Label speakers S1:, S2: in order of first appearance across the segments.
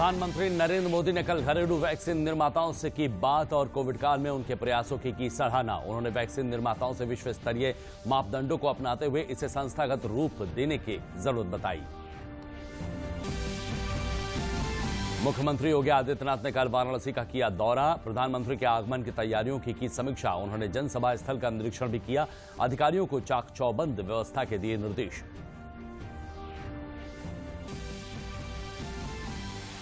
S1: प्रधानमंत्री नरेंद्र मोदी ने कल घरेलू वैक्सीन निर्माताओं से की बात और कोविड काल में उनके प्रयासों की की सराहना उन्होंने वैक्सीन निर्माताओं से विश्व स्तरीय मापदंडों को अपनाते हुए इसे संस्थागत रूप देने की जरूरत बताई मुख्यमंत्री योगी आदित्यनाथ ने कल वाराणसी का किया दौरा प्रधानमंत्री के आगमन की तैयारियों की की समीक्षा उन्होंने जनसभा स्थल का निरीक्षण भी किया अधिकारियों को चाक चौबंद व्यवस्था के दिए निर्देश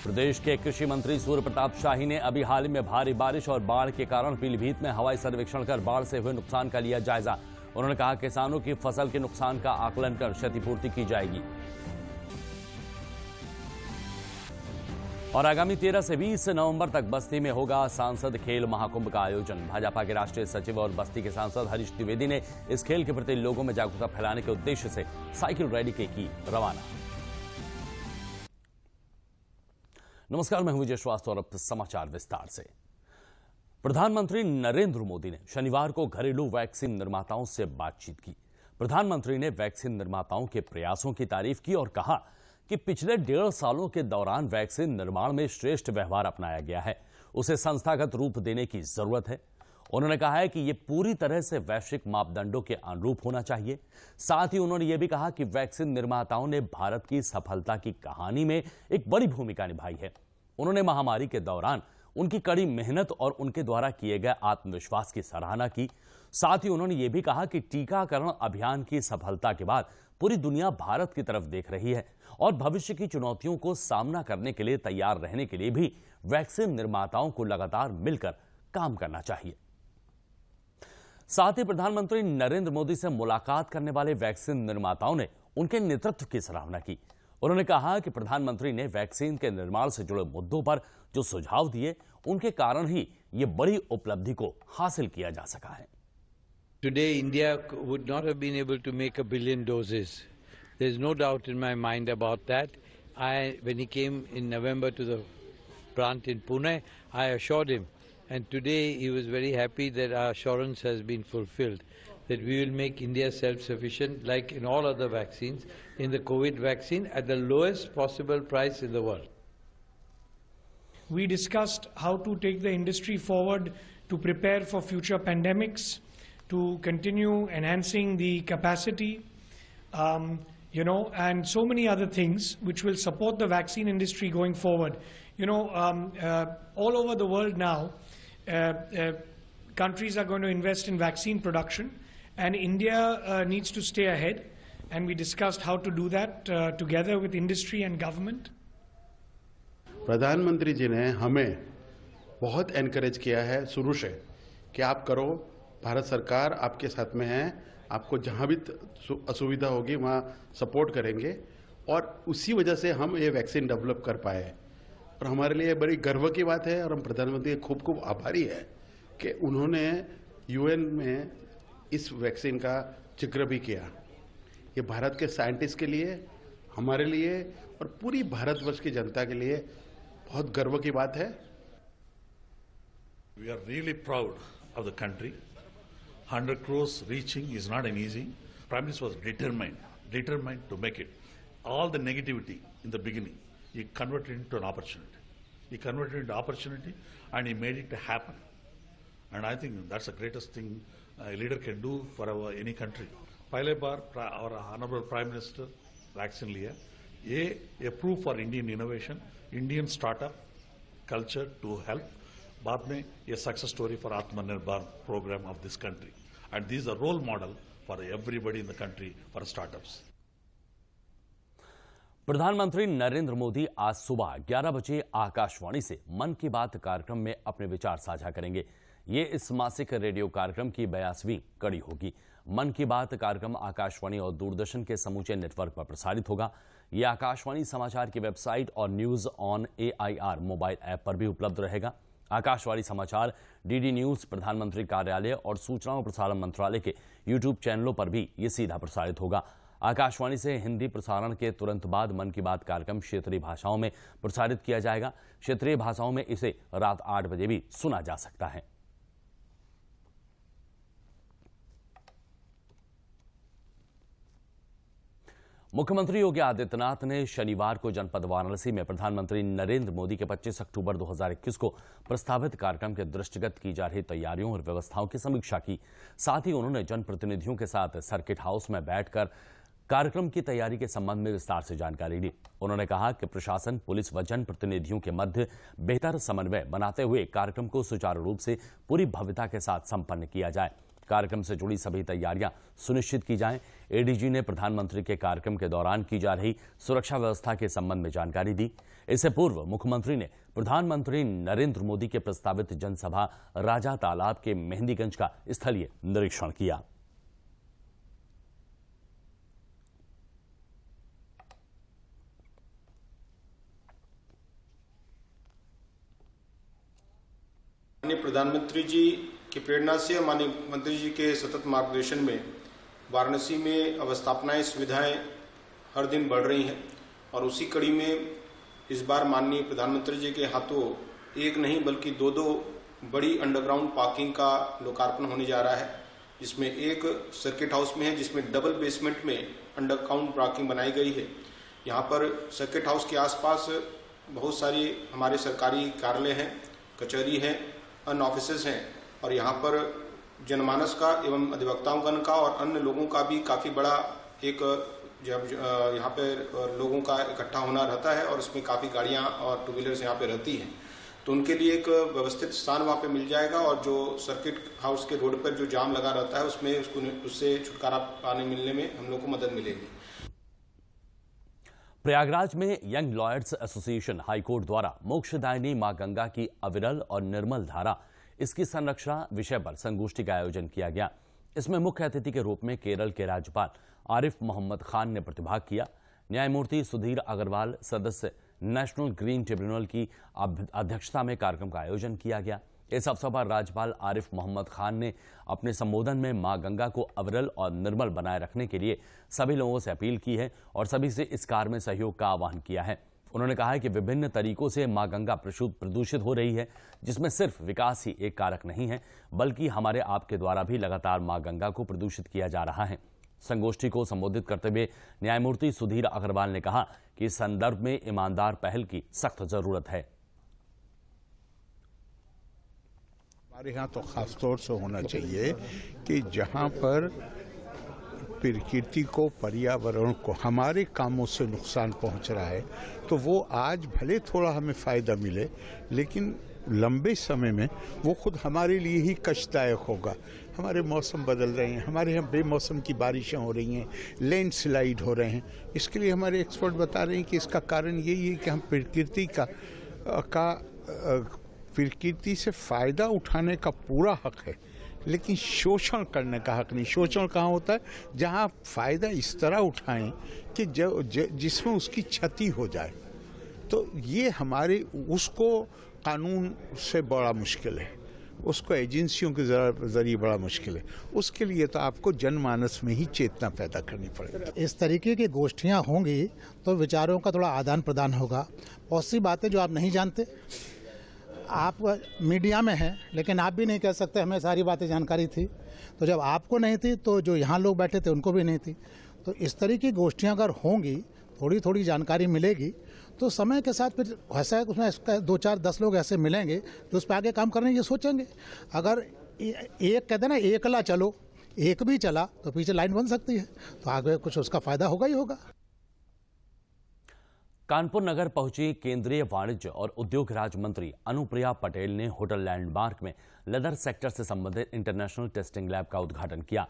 S1: प्रदेश के कृषि मंत्री सूर्य प्रताप शाही ने अभी हाल ही में भारी बारिश और बाढ़ के कारण पीलीभीत में हवाई सर्वेक्षण कर बाढ़ से हुए नुकसान का लिया जायजा उन्होंने कहा किसानों की फसल के नुकसान का आकलन कर क्षतिपूर्ति की जाएगी और आगामी 13 से 20 नवंबर तक बस्ती में होगा सांसद खेल महाकुंभ का आयोजन भाजपा के राष्ट्रीय सचिव और बस्ती के सांसद हरीश द्विवेदी ने इस खेल के प्रति लोगों में जागरूकता फैलाने के उद्देश्य से साइकिल रैली के की रवाना नमस्कार मैं हूं विजय श्रीवास्तव और अब समाचार विस्तार से प्रधानमंत्री नरेंद्र मोदी ने शनिवार को घरेलू वैक्सीन निर्माताओं से बातचीत की प्रधानमंत्री ने वैक्सीन निर्माताओं के प्रयासों की तारीफ की और कहा कि पिछले डेढ़ सालों के दौरान वैक्सीन निर्माण में श्रेष्ठ व्यवहार अपनाया गया है उसे संस्थागत रूप देने की जरूरत है उन्होंने कहा है कि ये पूरी तरह से वैश्विक मापदंडों के अनुरूप होना चाहिए साथ ही उन्होंने ये भी कहा कि वैक्सीन निर्माताओं ने भारत की सफलता की कहानी में एक बड़ी भूमिका निभाई है उन्होंने महामारी के दौरान उनकी कड़ी मेहनत और उनके द्वारा किए गए आत्मविश्वास की सराहना की साथ ही उन्होंने ये भी कहा कि टीकाकरण अभियान की सफलता के बाद पूरी दुनिया भारत की तरफ देख रही है और भविष्य की चुनौतियों को सामना करने के लिए तैयार रहने के लिए भी वैक्सीन निर्माताओं को लगातार मिलकर काम करना चाहिए साथ ही प्रधानमंत्री नरेंद्र मोदी से मुलाकात करने वाले वैक्सीन निर्माताओं ने उनके नेतृत्व की सराहना की उन्होंने कहा कि प्रधानमंत्री ने वैक्सीन के निर्माण से जुड़े मुद्दों पर जो सुझाव दिए उनके कारण ही ये बड़ी उपलब्धि को हासिल किया जा सका है today India would not have been able to make a billion doses there is no doubt in
S2: my mind about that I when he came in November to the plant in Pune I assured him And today he was very happy that our assurance has been fulfilled, that we will make India self-sufficient, like in all other vaccines, in the COVID vaccine at the lowest possible price in the world. We discussed
S3: how to take the industry forward to prepare for future pandemics, to continue enhancing the capacity, um, you know, and so many other things which will support the vaccine industry going forward. You know, um, uh, all over the world now, countries are going to invest in vaccine production, and India uh, needs to stay ahead. And we discussed how to do that uh, together with industry and government.
S2: प्रधानमंत्री जी ने हमें बहुत encourage किया है शुरू से कि आप करो भारत सरकार आपके साथ में है आपको जहाँ भी असुविधा होगी वहाँ सपोर्ट करेंगे और उसी वजह से हम ये वैक्सीन डेवलप कर पाए और हमारे लिए बड़ी गर्व की बात है और हम प्रधानमंत्री खूब खूब आभारी है कि उन्होंने यूएन में इस वैक्सीन का जिक्र भी किया ये भारत के साइंटिस्ट के लिए हमारे लिए और पूरी भारतवर्ष की जनता के लिए बहुत गर्व की बात है we are really proud of the country hundred crores reaching is not an easy prime minister was determined determined to make it all the negativity in the beginning He converted it into an opportunity. He converted into opportunity and he made it happen. And I think that's the greatest thing a leader can do for our, any country. Pile Bar, our Honorable Prime Minister, Laxin Lia, a, a proof for Indian innovation, Indian startup culture to help. a success story for Atmanirbhar program of this country, and
S1: this is a role model for everybody in the country for startups. प्रधानमंत्री नरेंद्र मोदी आज सुबह 11 बजे आकाशवाणी से मन की बात कार्यक्रम में अपने विचार साझा करेंगे ये इस मासिक रेडियो कार्यक्रम की बयासवीं कड़ी होगी मन की बात कार्यक्रम आकाशवाणी और दूरदर्शन के समूचे नेटवर्क पर प्रसारित होगा ये आकाशवाणी समाचार की वेबसाइट और news on air mobile app पर भी उपलब्ध रहेगा आकाशवाणी समाचार डीडी न्यूज प्रधानमंत्री कार्यालय और सूचना और प्रसारण मंत्रालय के यूट्यूब चैनलों पर भी ये सीधा प्रसारित होगा आकाशवाणी से हिंदी प्रसारण के तुरंत बाद मन की बात कार्यक्रम क्षेत्रीय भाषाओं में प्रसारित किया जाएगा क्षेत्रीय भाषाओं में इसे रात आठ बजे भी सुना जा सकता है मुख्यमंत्री योगी आदित्यनाथ ने शनिवार को जनपद वाराणसी में प्रधानमंत्री नरेंद्र मोदी के 25 अक्टूबर 2021 को प्रस्तावित कार्यक्रम के दृष्टिगत की जा रही तैयारियों और व्यवस्थाओं की समीक्षा की साथ ही उन्होंने जनप्रतिनिधियों के साथ सर्किट हाउस में बैठकर कार्यक्रम की तैयारी के संबंध में विस्तार से जानकारी दी उन्होंने कहा कि प्रशासन पुलिस व जनप्रतिनिधियों के मध्य बेहतर समन्वय बनाते हुए कार्यक्रम को सुचारू रूप से पूरी भव्यता के साथ संपन्न किया जाए कार्यक्रम से जुड़ी सभी तैयारियां सुनिश्चित की जाएं। एडीजी ने प्रधानमंत्री के कार्यक्रम के दौरान की जा रही सुरक्षा व्यवस्था के संबंध में जानकारी दी इससे पूर्व मुख्यमंत्री ने प्रधानमंत्री नरेंद्र मोदी के प्रस्तावित जनसभा राजा तालाब के मेहंदीगंज का स्थलीय निरीक्षण किया
S4: प्रधानमंत्री जी की प्रेरणा से माननीय मंत्री जी के सतत मार्गदर्शन में वाराणसी में अवस्थापनाएं सुविधाएं हर दिन बढ़ रही हैं और उसी कड़ी में इस बार माननीय प्रधानमंत्री जी के हाथों एक नहीं बल्कि दो दो बड़ी अंडरग्राउंड पार्किंग का लोकार्पण होने जा रहा है जिसमें एक सर्किट हाउस में है जिसमें डबल बेसमेंट में अंडरग्राउंड पार्किंग बनाई गई है यहाँ पर सर्किट हाउस के आसपास बहुत सारी हमारे सरकारी कार्यालय हैं कचहरी हैं अन्य ऑफिसेज हैं और यहाँ पर जनमानस का एवं अधिवक्ताओं का और अन्य लोगों का भी काफ़ी बड़ा एक जब यहाँ पे लोगों का इकट्ठा होना रहता है और उसमें काफ़ी गाड़ियाँ और टू व्हीलर्स यहाँ पे रहती हैं तो उनके लिए एक व्यवस्थित स्थान वहाँ पे मिल जाएगा और जो सर्किट हाउस के रोड पर जो जाम लगा रहता है उसमें उसको उससे छुटकारा पाने मिलने में हम लोग को मदद मिलेगी
S1: प्रयागराज में यंग लॉयर्स एसोसिएशन हाईकोर्ट द्वारा मोक्षदायिनी मां गंगा की अविरल और निर्मल धारा इसकी संरक्षण विषय पर संगोष्ठी का आयोजन किया गया इसमें मुख्य अतिथि के रूप में केरल के राज्यपाल आरिफ मोहम्मद खान ने प्रतिभाग किया न्यायमूर्ति सुधीर अग्रवाल सदस्य नेशनल ग्रीन ट्रिब्यूनल की अध्यक्षता में कार्यक्रम का आयोजन किया गया इस अवसर पर राज्यपाल आरिफ मोहम्मद खान ने अपने संबोधन में मां गंगा को अविरल और निर्मल बनाए रखने के लिए सभी लोगों से अपील की है और सभी से इस कार्य में सहयोग का आह्वान किया है उन्होंने कहा है कि विभिन्न तरीकों से मां गंगा प्रदूषित हो रही है जिसमें सिर्फ विकास ही एक कारक नहीं है बल्कि हमारे आपके द्वारा भी लगातार माँ गंगा को प्रदूषित किया जा रहा है संगोष्ठी को संबोधित करते हुए न्यायमूर्ति सुधीर अग्रवाल ने कहा कि इस संदर्भ में ईमानदार पहल की सख्त जरूरत है
S2: हमारे यहाँ तो ख़ास तौर से होना चाहिए कि जहाँ पर प्रकृति को पर्यावरण को हमारे कामों से नुकसान पहुँच रहा है तो वो आज भले थोड़ा हमें फ़ायदा मिले लेकिन लंबे समय में वो खुद हमारे लिए ही कष्टदायक होगा हमारे मौसम बदल रहे हैं हमारे यहाँ बेमौसम की बारिशें हो रही हैं लैंडस्लाइड हो रहे हैं इसके लिए हमारे एक्सपर्ट बता रहे हैं कि इसका कारण यही है कि हम प्रकृति का का प्रकृति से फ़ायदा उठाने का पूरा हक है लेकिन शोषण करने का हक नहीं शोषण कहाँ होता है जहाँ फ़ायदा इस तरह उठाएं कि जब जिसमें उसकी क्षति हो जाए तो ये हमारे उसको कानून से बड़ा मुश्किल है उसको एजेंसियों के जरिए बड़ा मुश्किल है उसके लिए तो आपको जनमानस में ही चेतना पैदा करनी पड़ेगी इस तरीके की गोष्ठियाँ होंगी तो विचारों का थोड़ा आदान प्रदान होगा बहुत सी बातें जो आप नहीं जानते आप मीडिया में हैं लेकिन आप भी नहीं कह सकते हमें सारी बातें जानकारी थी तो जब आपको नहीं थी तो जो यहाँ लोग बैठे थे उनको भी नहीं थी तो इस तरह की गोष्ठियाँ अगर होंगी थोड़ी थोड़ी जानकारी मिलेगी तो समय के साथ फिर ऐसा उसमें दो चार दस लोग ऐसे मिलेंगे जो उस पर आगे काम करने ये सोचेंगे अगर एक कहते ना एकला चलो एक भी चला तो पीछे लाइन बन सकती है तो आगे कुछ उसका फ़ायदा होगा ही होगा
S1: कानपुर नगर पहुंची केंद्रीय वाणिज्य और उद्योग राज्य मंत्री अनुप्रिया पटेल ने होटल लैंडमार्क में लेदर सेक्टर से संबंधित इंटरनेशनल टेस्टिंग लैब का उद्घाटन किया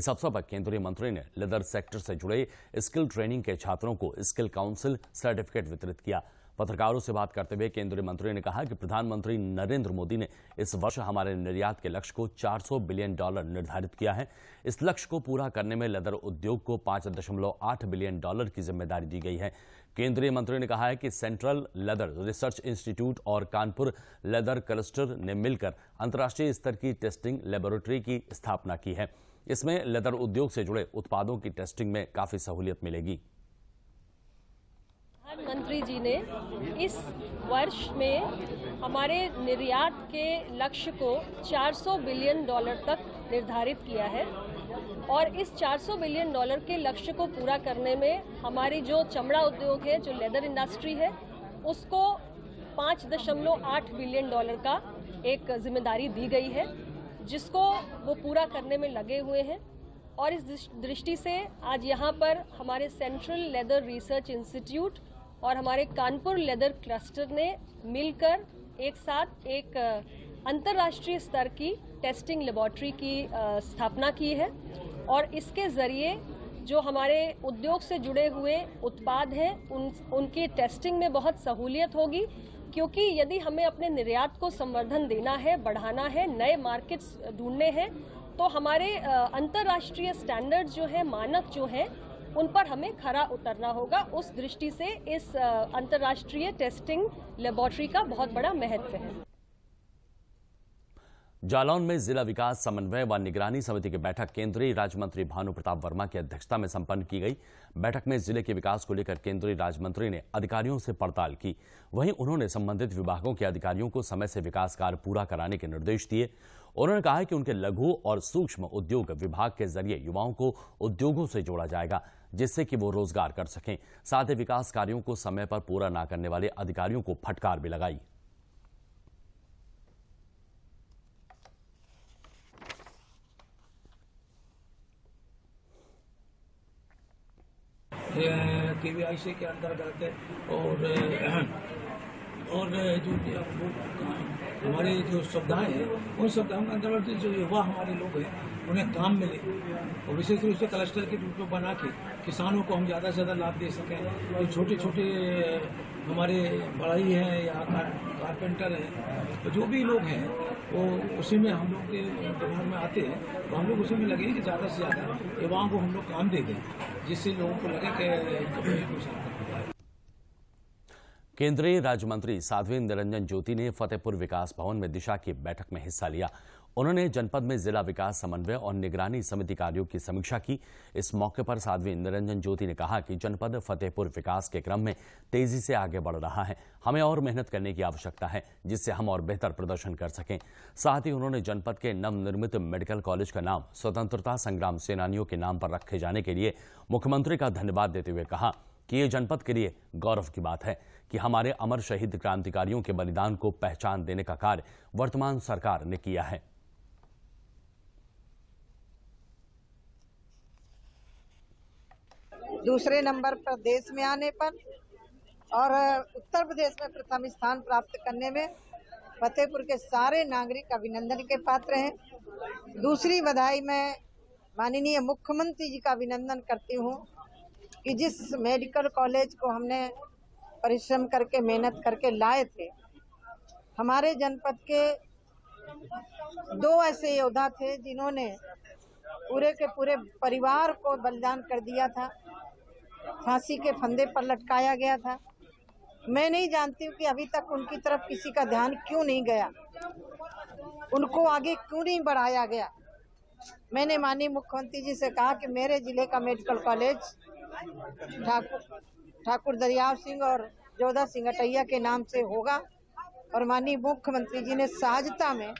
S1: इस अवसर पर केंद्रीय मंत्री ने लेदर सेक्टर से जुड़े स्किल ट्रेनिंग के छात्रों को स्किल काउंसिल सर्टिफिकेट वितरित किया पत्रकारों से बात करते हुए केंद्रीय मंत्री ने कहा कि प्रधानमंत्री नरेंद्र मोदी ने इस वर्ष हमारे निर्यात के लक्ष्य को 400 बिलियन डॉलर निर्धारित किया है इस लक्ष्य को पूरा करने में लेदर उद्योग को 5.8 बिलियन डॉलर की जिम्मेदारी दी गई है केंद्रीय मंत्री ने कहा है कि सेंट्रल लेदर रिसर्च इंस्टीट्यूट और कानपुर लेदर क्लस्टर ने मिलकर अंतर्राष्ट्रीय स्तर की टेस्टिंग लेबोरेटरी की स्थापना की है इसमें लेदर उद्योग से जुड़े उत्पादों की टेस्टिंग में काफी सहूलियत मिलेगी
S5: प्रधानमंत्री जी ने इस वर्ष में हमारे निर्यात के लक्ष्य को 400 बिलियन डॉलर तक निर्धारित किया है और इस 400 बिलियन डॉलर के लक्ष्य को पूरा करने में हमारी जो चमड़ा उद्योग है जो लेदर इंडस्ट्री है उसको पाँच दशमलव आठ बिलियन डॉलर का एक जिम्मेदारी दी गई है जिसको वो पूरा करने में लगे हुए हैं और इस दृष्टि से आज यहाँ पर हमारे सेंट्रल लेदर रिसर्च इंस्टीट्यूट और हमारे कानपुर लेदर क्लस्टर ने मिलकर एक साथ एक अंतर्राष्ट्रीय स्तर की टेस्टिंग लेबॉर्ट्री की स्थापना की है और इसके ज़रिए जो हमारे उद्योग से जुड़े हुए उत्पाद हैं उन उनकी टेस्टिंग में बहुत सहूलियत होगी क्योंकि यदि हमें अपने निर्यात को संवर्धन देना है बढ़ाना है नए मार्केट्स ढूंढने हैं तो हमारे अंतर्राष्ट्रीय स्टैंडर्ड जो हैं मानक जो हैं उन पर हमें खरा उतरना होगा उस दृष्टि से इस अंतर्राष्ट्रीय टेस्टिंग लेबॉर्ट्री का बहुत बड़ा महत्व है
S1: जालौन में जिला विकास समन्वय व निगरानी समिति की बैठक केंद्रीय राज्य मंत्री भानु प्रताप वर्मा की अध्यक्षता में संपन्न की गई बैठक में जिले के विकास को लेकर केंद्रीय राज्य मंत्री ने अधिकारियों से पड़ताल की वहीं उन्होंने संबंधित विभागों के अधिकारियों को समय से विकास कार्य पूरा कराने के निर्देश दिए उन्होंने कहा कि उनके लघु और सूक्ष्म उद्योग विभाग के जरिए युवाओं को उद्योगों से जोड़ा जाएगा जिससे कि वो रोजगार कर सकें साथ ही विकास कार्यों को समय पर पूरा न करने वाले अधिकारियों को फटकार भी लगाई के वी आई सी के अंतर्गत और और जो हमारी हमारे जो सुविधाएँ हैं
S6: उन सुविधाओं के अंतर्गत जो युवा हमारे लोग हैं उन्हें काम मिले और विशेष रूप से क्लस्टर के रूप में बना के किसानों को हम ज़्यादा से ज़्यादा लाभ दे सकें जो छोटे छोटे हमारे बड़ाई हैं या कारपेंटर है तो जो भी लोग हैं वो उसी में हम लोग के दिमाग में आते हैं तो हम लोग उसी में लगे कि ज़्यादा से ज़्यादा युवाओं को हम लोग काम दे दें जिससे लोगों को लगे कि कंपनी को सार्थक हो जाए
S1: केंद्रीय राज्य मंत्री साध्वी निरंजन ज्योति ने फतेहपुर विकास भवन में दिशा की बैठक में हिस्सा लिया उन्होंने जनपद में जिला विकास समन्वय और निगरानी समिति कार्यों की समीक्षा की इस मौके पर साध्वी निरंजन ज्योति ने कहा कि जनपद फतेहपुर विकास के क्रम में तेजी से आगे बढ़ रहा है हमें और मेहनत करने की आवश्यकता है जिससे हम और बेहतर प्रदर्शन कर सकें साथ ही उन्होंने जनपद के नवनिर्मित मेडिकल कॉलेज का नाम स्वतंत्रता संग्राम सेनानियों के नाम पर रखे जाने के लिए मुख्यमंत्री का धन्यवाद देते हुए कहा कि ये जनपद के लिए गौरव की बात है कि हमारे अमर शहीद क्रांतिकारियों के बलिदान को पहचान देने का कार्य वर्तमान सरकार ने किया है
S7: दूसरे नंबर पर देश में आने पर और उत्तर प्रदेश में प्रथम स्थान प्राप्त करने में फतेहपुर के सारे नागरिक अभिनंदन के पात्र हैं दूसरी बधाई मैं माननीय मुख्यमंत्री जी का अभिनंदन करती हूँ कि जिस मेडिकल कॉलेज को हमने परिश्रम करके मेहनत करके लाए थे हमारे जनपद के दो ऐसे योद्धा थे जिन्होंने पूरे के पूरे परिवार को बलिदान कर दिया था फांसी के फंदे पर लटकाया गया था मैं नहीं जानती हूँ कि अभी तक उनकी तरफ किसी का ध्यान क्यों नहीं गया उनको आगे क्यों नहीं बढ़ाया गया मैंने माननीय मुख्यमंत्री जी से कहा कि मेरे जिले का मेडिकल कॉलेज ठाकुर ठाकुर दरियाव सिंह और जोधा सिंह अटैया के नाम से होगा और माननीय मुख्यमंत्री जी ने सहजता में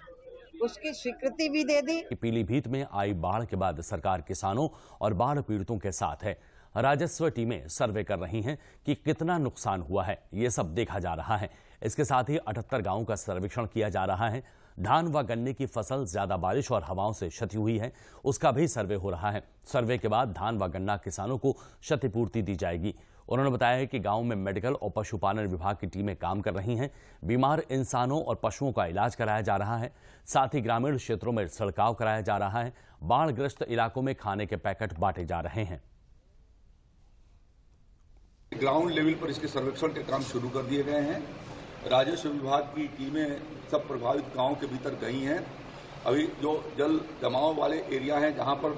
S7: उसकी स्वीकृति भी दे दी
S1: पीलीभीत में आई बाढ़ के बाद सरकार किसानों और बाढ़ पीड़ितों के साथ है राजस्व टीमें सर्वे कर रही हैं कि कितना नुकसान हुआ है ये सब देखा जा रहा है इसके साथ ही अठहत्तर गाँव का सर्वेक्षण किया जा रहा है धान व गन्ने की फसल ज्यादा बारिश और हवाओं से क्षति हुई है उसका भी सर्वे हो रहा है सर्वे के बाद धान व गन्ना किसानों को क्षतिपूर्ति दी जाएगी उन्होंने बताया है कि गांव में मेडिकल और पशुपालन विभाग की टीमें काम कर रही हैं बीमार इंसानों और पशुओं का इलाज कराया जा रहा है साथ ही ग्रामीण क्षेत्रों में छिड़काव कराया जा रहा है बाढ़ग्रस्त इलाकों में खाने के पैकेट बांटे जा रहे हैं
S8: ग्राउंड लेवल पर इसके सर्वेक्षण के काम शुरू कर दिए गए हैं राजस्व विभाग की टीमें सब प्रभावित गांव के भीतर गई हैं अभी जो जल जमाव वाले एरिया हैं जहां पर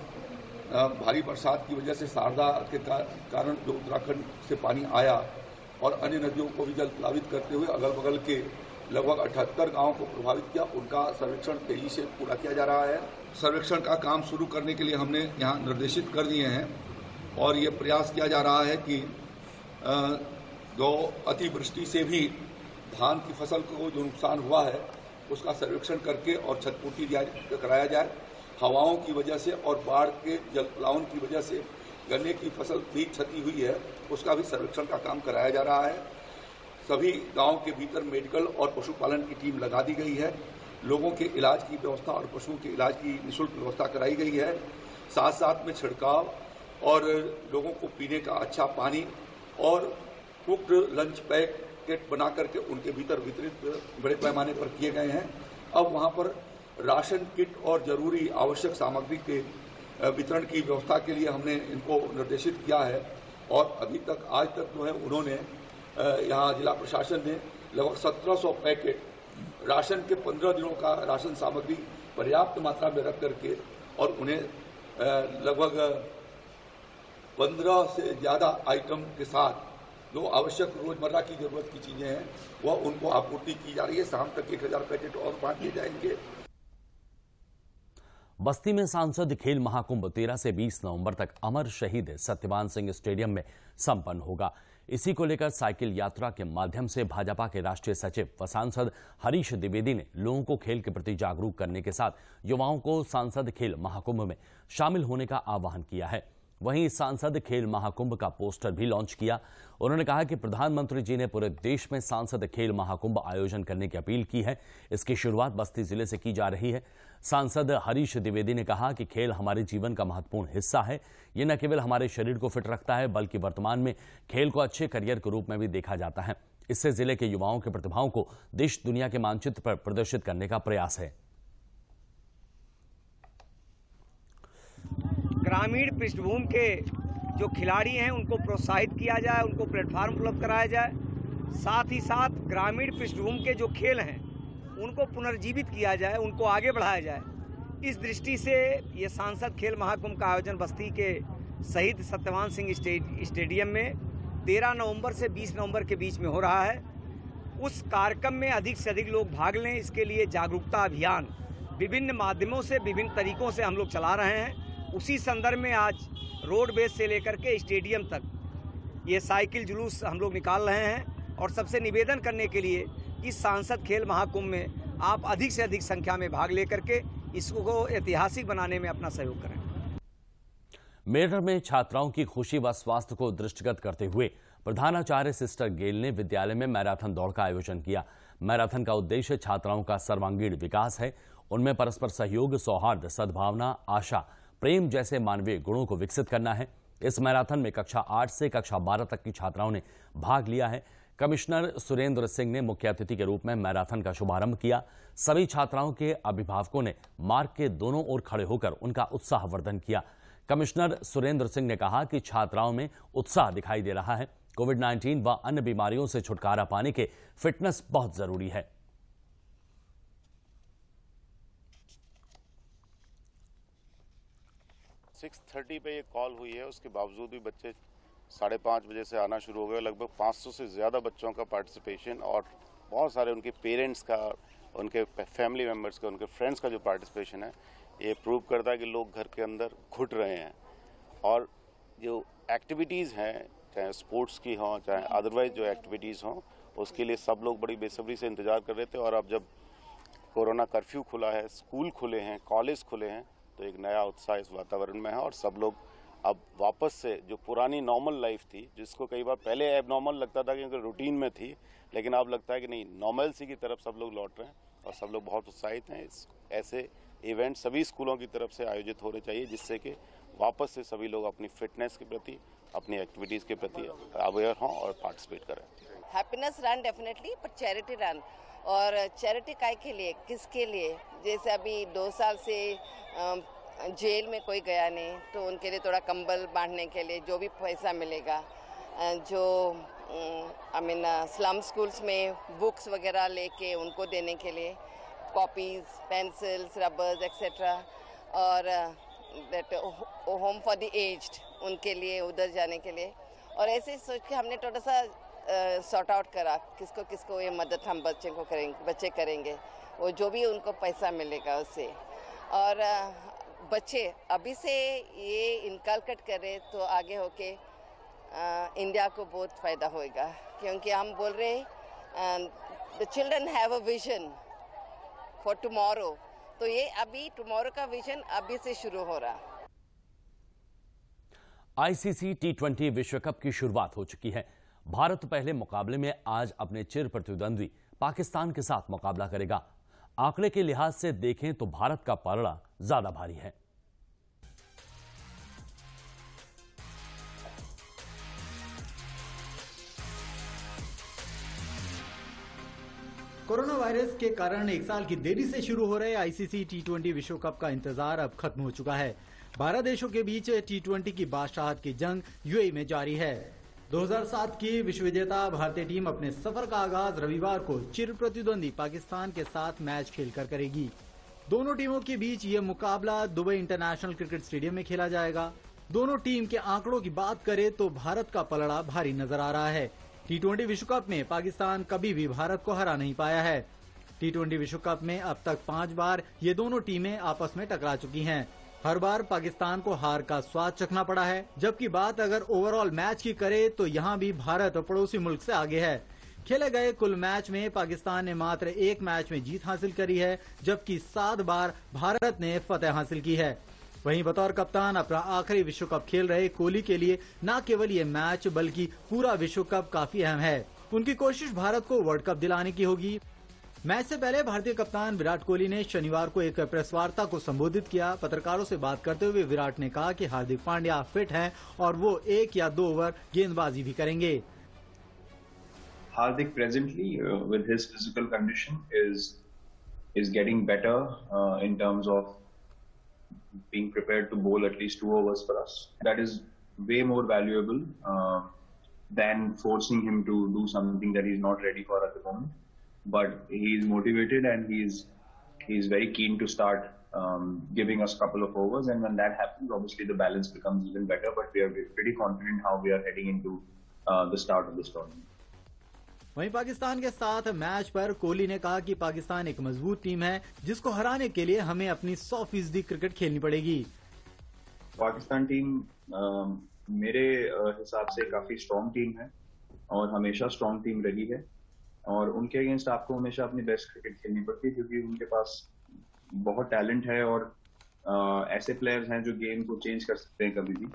S8: भारी बरसात की वजह से शारदा के कारण जो उत्तराखंड से पानी आया और अन्य नदियों को भी जल प्लावित करते हुए अगल बगल के लगभग अठहत्तर गाँव को प्रभावित किया उनका सर्वेक्षण तेजी से पूरा किया जा रहा है सर्वेक्षण का काम शुरू करने के लिए हमने यहाँ निर्देशित कर दिए हैं और ये प्रयास किया जा रहा है कि जो अतिवृष्टि से भी धान की फसल को जो नुकसान हुआ है उसका सर्वेक्षण करके और छतपूर्ति कराया जाए हवाओं की वजह से और बाढ़ के जलप्लावन की वजह से गन्ने की फसल भी क्षति हुई है उसका भी सर्वेक्षण का काम कराया जा रहा है सभी गांव के भीतर मेडिकल और पशुपालन की टीम लगा दी गई है लोगों के इलाज की व्यवस्था और पशुओं के इलाज की निःशुल्क व्यवस्था कराई गई है साथ साथ में छिड़काव और लोगों को पीने का अच्छा पानी और कुक्ड लंच पैकेट बना करके उनके भीतर वितरित बड़े पैमाने पर किए गए हैं अब वहाँ पर राशन किट और जरूरी आवश्यक सामग्री के वितरण की व्यवस्था के लिए हमने इनको निर्देशित किया है और अभी तक आज तक जो है उन्होंने यहाँ जिला प्रशासन ने लगभग 1700 पैकेट राशन के 15 दिनों का राशन सामग्री पर्याप्त मात्रा में रख करके और उन्हें लगभग पंद्रह से ज़्यादा आइटम के साथ जो आवश्यक रोजमर्रा की जरूरत की चीज़ें हैं वह उनको आपूर्ति की जा रही है शाम तक एक हज़ार पैकेट और बांट दिए जाएंगे
S1: बस्ती में सांसद खेल महाकुंभ तेरह से बीस नवंबर तक अमर शहीद सत्यवान सिंह स्टेडियम में संपन्न होगा इसी को लेकर साइकिल यात्रा के माध्यम से भाजपा के राष्ट्रीय सचिव व सांसद हरीश द्विवेदी ने लोगों को खेल के प्रति जागरूक करने के साथ युवाओं को सांसद खेल महाकुंभ में शामिल होने का आह्वान किया है वहीं सांसद खेल महाकुंभ का पोस्टर भी लॉन्च किया उन्होंने कहा कि प्रधानमंत्री जी ने पूरे देश में सांसद खेल महाकुंभ आयोजन करने की अपील की है इसकी शुरुआत बस्ती जिले से की जा रही है सांसद हरीश द्विवेदी ने कहा कि खेल हमारे जीवन का महत्वपूर्ण हिस्सा है ये न केवल हमारे शरीर को फिट रखता है बल्कि वर्तमान में खेल को अच्छे करियर के रूप में भी देखा जाता है इससे जिले के युवाओं के प्रतिभाओं को देश दुनिया के मानचित्र पर प्रदर्शित करने का प्रयास है
S6: ग्रामीण पृष्ठभूमि के जो खिलाड़ी हैं उनको प्रोत्साहित किया जाए उनको प्लेटफार्म उपलब्ध कराया जाए साथ ही साथ ग्रामीण पृष्ठभूमि के जो खेल हैं उनको पुनर्जीवित किया जाए उनको आगे बढ़ाया जाए इस दृष्टि से ये सांसद खेल महाकुंभ का आयोजन बस्ती के शहीद सत्यवान सिंह स्टेडियम में तेरह नवंबर से बीस नवंबर के बीच में हो रहा है उस कार्यक्रम में अधिक से अधिक लोग भाग लें इसके लिए जागरूकता अभियान विभिन्न माध्यमों से विभिन्न तरीकों से हम लोग चला रहे हैं उसी संदर्भ में आज रोडवेज से लेकर के स्टेडियम तक ये साइकिल जुलूस हम लोग निकाल रहे हैं और सबसे निवेदन करने के लिए इस सांसद खेल महाकुंभ में आप अधिक से अधिक संख्या में भाग लेकर के इसको ऐतिहासिक बनाने में अपना सहयोग करें
S1: मेरठ में छात्राओं की खुशी व स्वास्थ्य को दृष्टिगत करते हुए प्रधानाचार्य सिस्टर गेल ने विद्यालय में मैराथन दौड़ का आयोजन किया मैराथन का उद्देश्य छात्राओं का सर्वांगीण विकास है उनमें परस्पर सहयोग सौहार्द सद्भावना आशा प्रेम जैसे मानवीय गुणों को विकसित करना है इस मैराथन में कक्षा आठ से कक्षा बारह तक की छात्राओं ने भाग लिया है कमिश्नर सुरेंद्र सिंह ने मुख्य अतिथि के रूप में मैराथन का शुभारंभ किया सभी छात्राओं के अभिभावकों ने मार्ग के दोनों ओर खड़े होकर उनका उत्साहवर्धन किया कमिश्नर सुरेंद्र सिंह ने कहा कि छात्राओं में उत्साह दिखाई दे रहा है कोविड 19 व अन्य बीमारियों से छुटकारा पाने के फिटनेस बहुत जरूरी है
S4: सिक्स थर्टी पे ये कॉल हुई है उसके बावजूद भी बच्चे साढ़े पाँच बजे से आना शुरू हो गए लगभग 500 से ज़्यादा बच्चों का पार्टिसिपेशन और बहुत सारे उनके पेरेंट्स का उनके फैमिली मेम्बर्स का उनके फ्रेंड्स का जो पार्टिसिपेशन है ये प्रूव करता है कि लोग घर के अंदर घुट रहे हैं और जो एक्टिविटीज़ हैं चाहे स्पोर्ट्स की हों चाहे अदरवाइज जो एक्टिविटीज़ हों उसके लिए सब लोग बड़ी बेसब्री से इंतज़ार कर रहे थे और अब जब कोरोना कर्फ्यू खुला है स्कूल खुले हैं कॉलेज खुले हैं तो एक नया उत्साह इस वातावरण में है और सब लोग अब वापस से जो पुरानी नॉर्मल लाइफ थी जिसको कई बार पहले एब नॉर्मल लगता था क्योंकि रूटीन में थी लेकिन अब लगता है कि नहीं नॉर्मल सी की तरफ सब लोग लौट रहे हैं और सब लोग बहुत उत्साहित हैं इस ऐसे इवेंट सभी स्कूलों की तरफ से आयोजित होने चाहिए जिससे कि वापस से सभी लोग अपनी फिटनेस के प्रति अपनी एक्टिविटीज़ के प्रति अवेयर हों और पार्टिसिपेट करें
S9: happiness run definitely but charity run और चैरिटी काय के लिए किसके लिए जैसे अभी दो साल से जेल में कोई गया नहीं तो उनके लिए थोड़ा कंबल बांटने के लिए जो भी पैसा मिलेगा जो आई मीन स्लम स्कूल्स में बुक्स वगैरह लेके उनको देने के लिए कॉपीज पेंसिल्स रबर्स एक्सेट्रा और that home for the aged उनके लिए उधर जाने के लिए और ऐसे सोच के हमने थोड़ा सा सॉर्ट आउट करा किसको किसको ये मदद हम बच्चे को करेंगे बच्चे करेंगे वो जो भी उनको पैसा मिलेगा उससे और बच्चे अभी से ये इनकलकट करें तो आगे होके इंडिया को बहुत फ़ायदा होएगा क्योंकि हम बोल रहे the children have a vision for tomorrow तो ये अभी टुमारो का विजन अभी से शुरू हो रहा
S1: आईसीसी टी ट्वेंटी विश्व कप की शुरुआत हो चुकी है भारत पहले मुकाबले में आज अपने चिर प्रतिद्वंद्वी पाकिस्तान के साथ मुकाबला करेगा आंकड़े के लिहाज से देखें तो भारत का पलड़ा ज्यादा भारी है
S6: कोरोना वायरस के कारण एक साल की देरी से शुरू हो रहे आईसीसी टी ट्वेंटी विश्व कप का इंतजार अब खत्म हो चुका है बारह देशों के बीच टी ट्वेंटी की बादशाहत की जंग यूएई में जारी है 2007 की विश्व विजेता भारतीय टीम अपने सफर का आगाज रविवार को चिर प्रतिद्वंदी पाकिस्तान के साथ मैच खेलकर करेगी दोनों टीमों के बीच ये मुकाबला दुबई इंटरनेशनल क्रिकेट स्टेडियम में खेला जाएगा दोनों टीम के आंकड़ों की बात करें तो भारत का पलड़ा भारी नजर आ रहा है टी ट्वेंटी विश्व कप में पाकिस्तान कभी भी भारत को हरा नहीं पाया है टी ट्वेंटी विश्व कप में अब तक पांच बार ये दोनों टीमें आपस में टकरा चुकी हैं हर बार पाकिस्तान को हार का स्वाद चखना पड़ा है जबकि बात अगर ओवरऑल मैच की करे तो यहाँ भी भारत पड़ोसी मुल्क ऐसी आगे है खेले गए कुल मैच में पाकिस्तान ने मात्र एक मैच में जीत हासिल करी है जबकि सात बार भारत ने फतेह हासिल की है वहीं बतौर कप्तान अपना आखिरी विश्व कप खेल रहे कोहली के लिए न केवल ये मैच बल्कि पूरा विश्व कप काफी अहम है उनकी कोशिश भारत को वर्ल्ड कप दिलाने की होगी मैच से पहले भारतीय कप्तान विराट कोहली ने शनिवार को एक प्रेस वार्ता को संबोधित किया पत्रकारों से बात करते हुए विराट ने कहा कि हार्दिक पांड्या फिट हैं और वो एक या दो ओवर गेंदबाजी भी करेंगे
S3: Hardik presently with his physical condition is is getting better in terms of being prepared to bowl at least two overs for us that is way more valuable than forcing him to do something that is not ready for at the moment but he is motivated and he is he is very keen to start um, giving us a couple of overs. And when that happens, obviously the balance becomes even better. But we are pretty confident how we are heading into uh, the start of this tournament.
S6: वहीं पाकिस्तान के साथ match पर कोहली ने कहा कि पाकिस्तान एक मजबूत team है जिसको हराने के लिए हमें अपनी 100 फीसदी क्रिकेट खेलनी पड़ेगी
S3: पाकिस्तान टीम आ, मेरे हिसाब से काफी स्ट्रॉन्ग टीम है और हमेशा स्ट्रॉन्ग टीम रही है और उनके अगेंस्ट आपको हमेशा अपनी बेस्ट क्रिकेट खेलनी पड़ती है क्योंकि उनके पास बहुत टैलेंट है और आ, ऐसे प्लेयर्स हैं जो गेम को चेंज कर सकते हैं कभी भी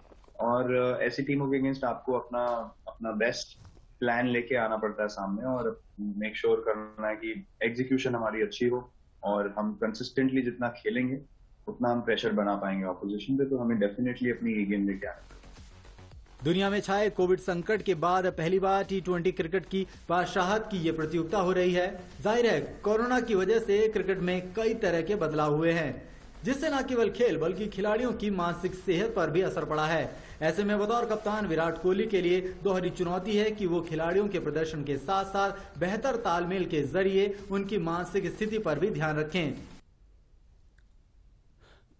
S3: और ऐसी टीमों के अगेंस्ट आपको अपना अपना बेस्ट प्लान लेके आना पड़ता है सामने और मेक श्योर sure करना है कि एग्जीक्यूशन हमारी अच्छी हो और हम कंसिस्टेंटली जितना खेलेंगे उतना हम प्रेशर बना पाएंगे ऑपोजिशन पे तो हमें डेफिनेटली अपनी गेम लेके आना
S6: दुनिया में छाए कोविड संकट के बाद पहली बार टी ट्वेंटी क्रिकेट की बादशाहत की ये प्रतियोगिता हो रही है जाहिर है कोरोना की वजह से क्रिकेट में कई तरह के बदलाव हुए हैं जिससे न केवल खेल बल्कि खिलाड़ियों की मानसिक सेहत पर भी असर पड़ा है ऐसे में बतौर कप्तान विराट कोहली के लिए दोहरी चुनौती है कि वो खिलाड़ियों के प्रदर्शन के साथ साथ बेहतर तालमेल के जरिए उनकी मानसिक स्थिति पर भी ध्यान
S1: रखें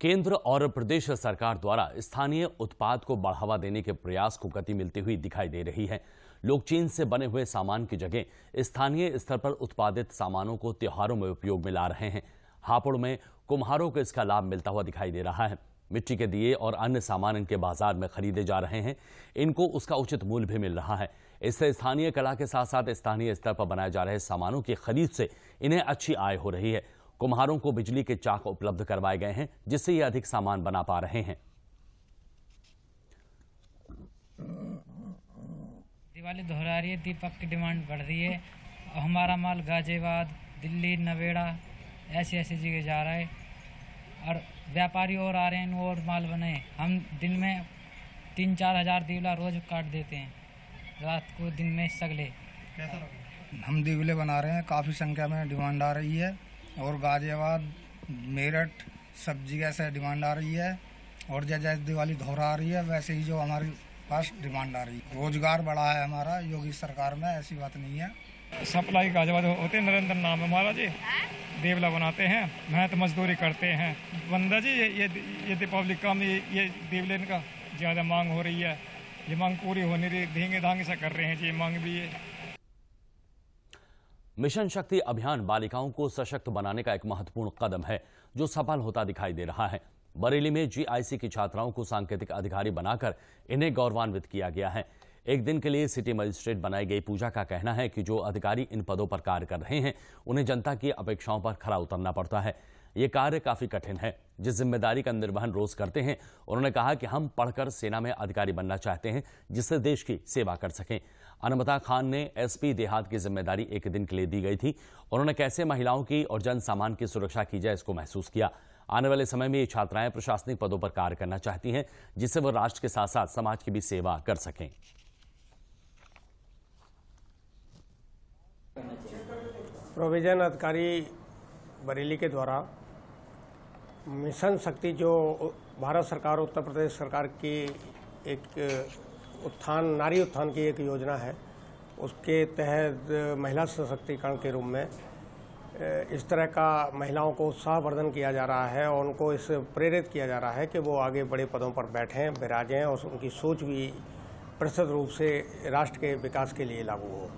S1: केंद्र और प्रदेश सरकार द्वारा स्थानीय उत्पाद को बढ़ावा देने के प्रयास को गति मिलती हुई दिखाई दे रही है लोग चीन से बने हुए सामान की जगह स्थानीय स्तर पर उत्पादित सामानों को त्योहारों में उपयोग में ला रहे हैं हापुड़ में कुम्हारों को इसका लाभ मिलता हुआ दिखाई दे रहा है मिट्टी के दिए और अन्य सामान इनके बाजार में खरीदे जा रहे हैं इनको उसका उचित मूल्य भी मिल रहा है इससे स्थानीय कला के साथ साथ स्थानीय स्तर पर बनाए जा रहे सामानों की खरीद से इन्हें अच्छी आय हो रही है कुम्हारों को बिजली के चाक उपलब्ध करवाए गए हैं जिससे ये अधिक सामान बना पा रहे हैं
S5: दिवाली दोहरा रही है
S6: दीपक की डिमांड बढ़ रही है हमारा माल गाजियाबाद दिल्ली नवेड़ा ऐसी ऐसी जगह जा रहा है और व्यापारी और आ रहे हैं और माल बने हम दिन में तीन चार हजार दीवला रोज काट देते हैं रात को दिन में सगले हम दीवले बना रहे हैं काफ़ी संख्या में डिमांड आ रही है और गाजियाबाद मेरठ सब जगह से डिमांड आ रही है और जैसे दिवाली घोरा आ रही है वैसे ही जो हमारे पास डिमांड आ रही है रोजगार बढ़ा है हमारा योगी सरकार में ऐसी बात नहीं है सप्लाई गाजियाबाद होते हैं नरेंद्र नाम है महाराज जी हाँ? देवला बनाते हैं मेहनत मजदूरी करते हैं बंदा जी ये ये दीपावली काम ये, ये देवले का ज़्यादा मांग हो रही है ये मांग पूरी होने रही धींगे धांगे से कर रहे हैं जी मांग भी ये
S1: मिशन शक्ति अभियान बालिकाओं को सशक्त बनाने का एक महत्वपूर्ण कदम है जो सफल होता दिखाई दे रहा है बरेली में जीआईसी की छात्राओं को सांकेतिक अधिकारी बनाकर इन्हें गौरवान्वित किया गया है एक दिन के लिए सिटी मजिस्ट्रेट बनाई गई पूजा का कहना है कि जो अधिकारी इन पदों पर कार्य कर रहे हैं उन्हें जनता की अपेक्षाओं पर खरा उतरना पड़ता है ये कार्य काफी कठिन है जिस जिम्मेदारी का निर्वहन रोज करते हैं उन्होंने कहा कि हम पढ़कर सेना में अधिकारी बनना चाहते हैं जिससे देश की सेवा कर सकें अनमता खान ने एसपी देहात की जिम्मेदारी एक दिन के लिए दी गई थी उन्होंने कैसे महिलाओं की और जन सामान की सुरक्षा की जाए इसको महसूस किया आने वाले समय में ये छात्राएं प्रशासनिक पदों पर कार्य करना चाहती हैं जिससे वो राष्ट्र के साथ साथ समाज की भी सेवा कर सकें
S4: प्रोविजन अधिकारी बरेली के द्वारा मिशन शक्ति जो भारत सरकार उत्तर प्रदेश सरकार की एक उत्थान नारी उत्थान की एक योजना है उसके तहत महिला सशक्तिकरण के रूप में इस तरह का महिलाओं को उत्साहवर्धन किया जा रहा है और उनको इससे प्रेरित किया जा रहा है कि वो आगे बड़े पदों पर बैठें विराजें और उनकी सोच भी प्रसिद्ध रूप से राष्ट्र के विकास के लिए लागू हो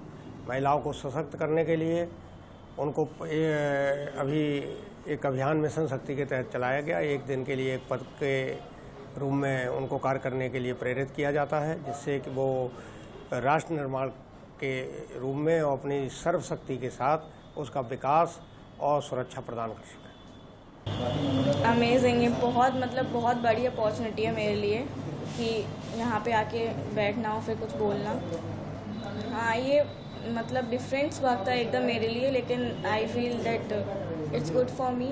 S4: महिलाओं को सशक्त करने के लिए उनको अभी एक अभियान मिशन शक्ति के तहत चलाया गया एक दिन के लिए एक पद के रूम में उनको कार्य करने के लिए प्रेरित किया जाता है जिससे कि वो राष्ट्र निर्माण के रूप में और अपनी सर्वशक्ति के साथ उसका विकास और सुरक्षा प्रदान कर
S6: सकें
S7: अमेजिंग है बहुत मतलब बहुत बड़ी अपॉर्चुनिटी है मेरे लिए कि यहाँ पे आके बैठना और फिर कुछ बोलना हाँ ये मतलब डिफरेंस वक्त है एकदम मेरे लिए लेकिन I feel that it's good for me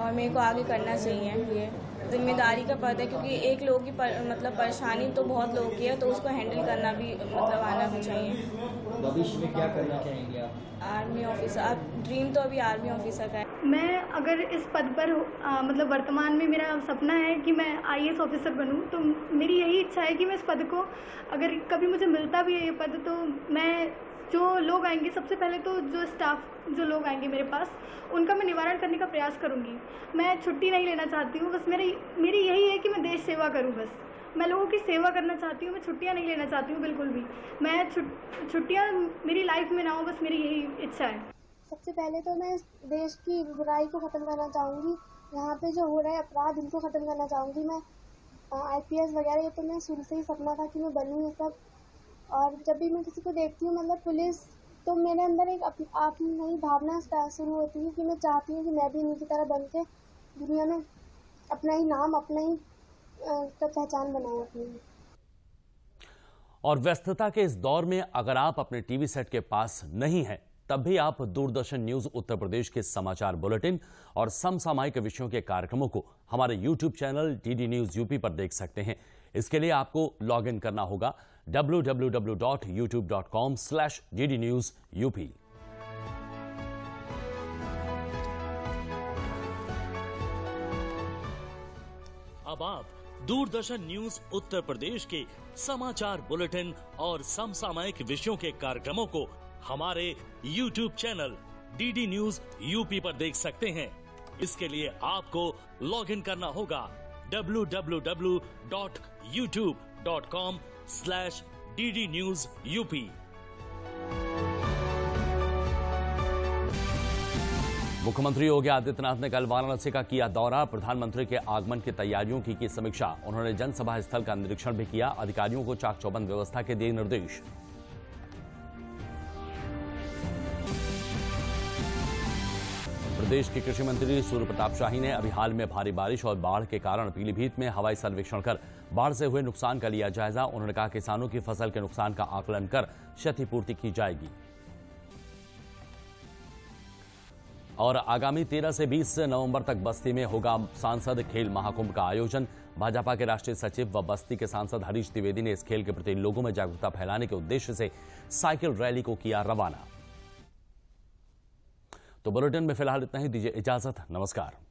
S7: और मेरे को आगे करना चाहिए ये जिम्मेदारी का पद है क्योंकि एक लोगों की पर, मतलब परेशानी तो बहुत लोगों की है तो उसको हैंडल करना भी मतलब आना भी चाहिए
S5: भविष्य में क्या करना चाहेंगे आप
S9: आर्मी ऑफिसर आप ड्रीम तो अभी आर्मी ऑफिसर का है मैं अगर इस पद पर आ, मतलब वर्तमान में मेरा सपना है कि मैं आई ऑफिसर बनूं तो मेरी यही इच्छा है कि मैं इस पद को अगर कभी मुझे मिलता भी है ये पद तो मैं जो लोग आएंगे सबसे पहले तो जो स्टाफ जो लोग आएंगे मेरे पास उनका मैं निवारण करने का प्रयास करूँगी मैं छुट्टी नहीं लेना चाहती हूँ बस मेरी मेरी यही है कि मैं देश सेवा करूँ बस मैं लोगों की सेवा करना चाहती हूँ मैं छुट्टियाँ नहीं लेना चाहती हूँ बिल्कुल भी मैं छुट्टियाँ मेरी लाइफ में ना हो बस मेरी यही इच्छा है
S5: सबसे पहले तो मैं देश की
S7: बुराई को ख़त्म करना चाहूँगी यहाँ पे जो हो रहे अपराध इनको ख़त्म करना चाहूँगी मैं आईपीएस वगैरह ये तो मैं शुरू से ही सपना था कि मैं बनूँ ये सब और जब भी मैं किसी को देखती हूँ मतलब पुलिस तो मेरे अंदर एक आप नई भावना शुरू होती है कि मैं चाहती हूँ कि मैं भी इन्हीं की तरह बन के दुनिया में अपना ही नाम अपना ही
S5: पहचान बनाऊँ अपनी
S1: और व्यस्तता के इस दौर में अगर आप अपने टीवी सेट के पास नहीं हैं तब भी आप दूरदर्शन न्यूज उत्तर प्रदेश के समाचार बुलेटिन और समसामयिक विषयों के कार्यक्रमों को हमारे YouTube channel DD news UP पर देख सकते हैं इसके लिए आपको लॉग इन करना होगा डब्ल्यू अब आप दूरदर्शन न्यूज उत्तर प्रदेश के समाचार बुलेटिन और समसामयिक विषयों के कार्यक्रमों को हमारे YouTube channel D D news UP पर देख सकते हैं इसके लिए आपको लॉग इन करना होगा www.youtube.com ddnewsup मुख्यमंत्री योगी आदित्यनाथ ने कल वाराणसी का किया दौरा प्रधानमंत्री के आगमन की तैयारियों की की समीक्षा उन्होंने जनसभा स्थल का निरीक्षण भी किया अधिकारियों को चाक चौबंद व्यवस्था के दिए निर्देश प्रदेश के कृषि मंत्री सूर्य प्रताप शाही ने अभी हाल में भारी बारिश और बाढ़ के कारण पीलीभीत में हवाई सर्वेक्षण कर बाढ़ से हुए नुकसान का लिया जायजा उन्होंने कहा किसानों की फसल के नुकसान का आकलन कर क्षतिपूर्ति की जाएगी और आगामी 13 से 20 नवंबर तक बस्ती में होगा सांसद खेल महाकुंभ का आयोजन भाजपा के राष्ट्रीय सचिव व बस्ती के सांसद हरीश द्विवेदी ने इस खेल के प्रति लोगों में जागरूकता फैलाने के उद्देश्य से साइकिल रैली को किया रवाना तो बुलेटिन में फिलहाल इतना ही दीजिए इजाजत नमस्कार